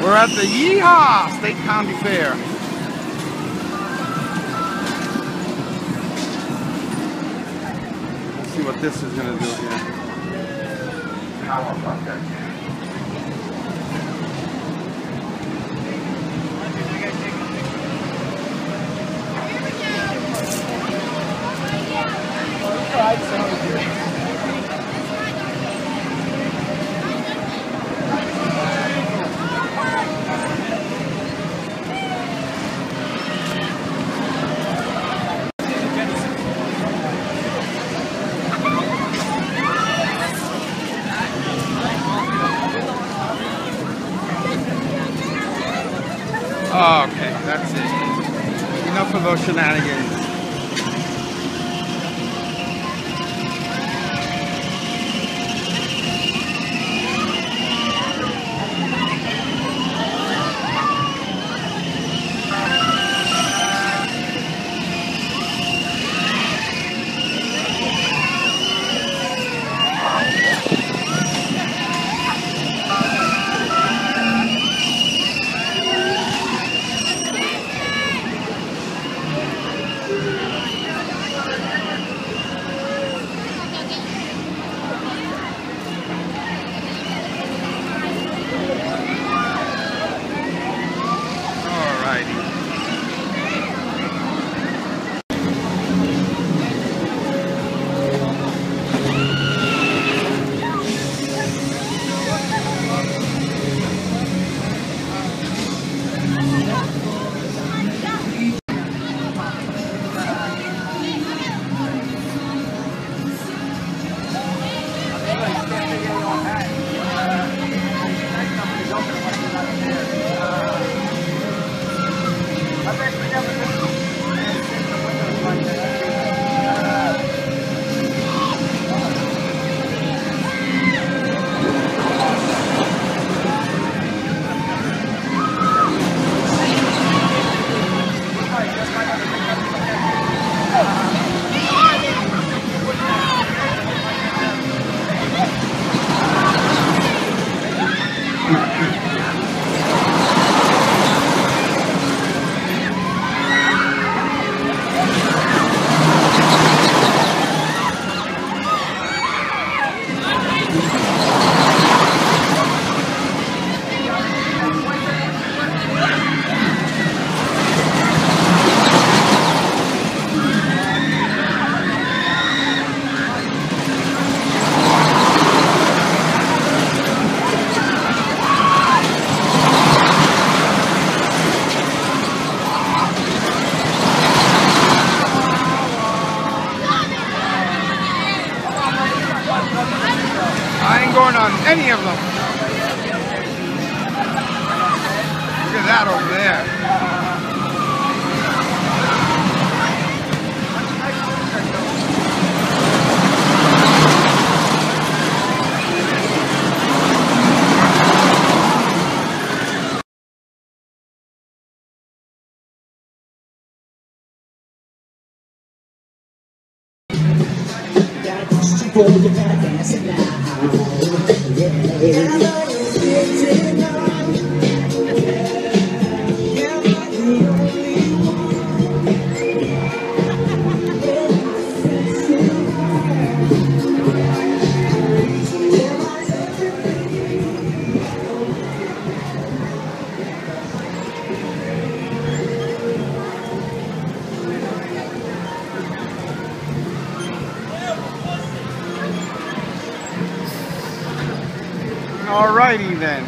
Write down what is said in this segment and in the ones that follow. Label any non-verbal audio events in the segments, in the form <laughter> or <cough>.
We're at the Yeehaw State County Fair. Let's see what this is gonna do here. Oh, okay, that's it. Enough of those shenanigans. Pull the podcast now. Alrighty then.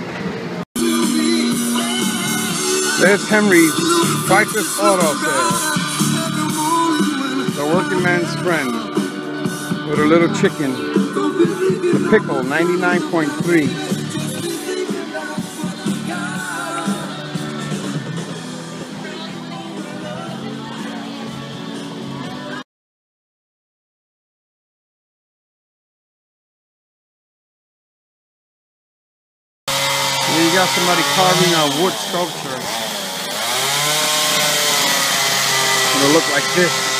There's Henry's Cypress Auto Sales. The working man's friend with a little chicken. The pickle, 99.3. you got somebody carving a wood sculpture. It'll look like this.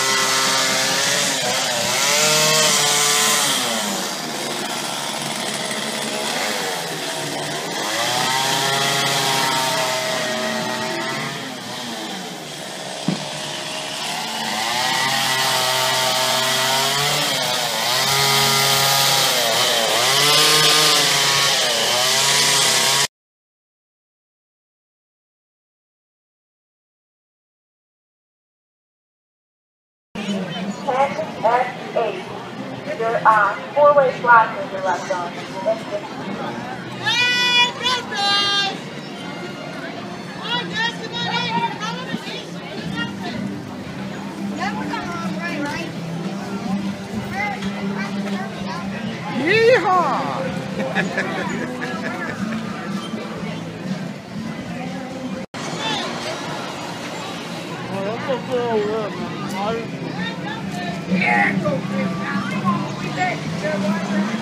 Uh, four-way flashers are left on. Thank you. Yeehaw! <laughs> Yeah, go, Chris. Now,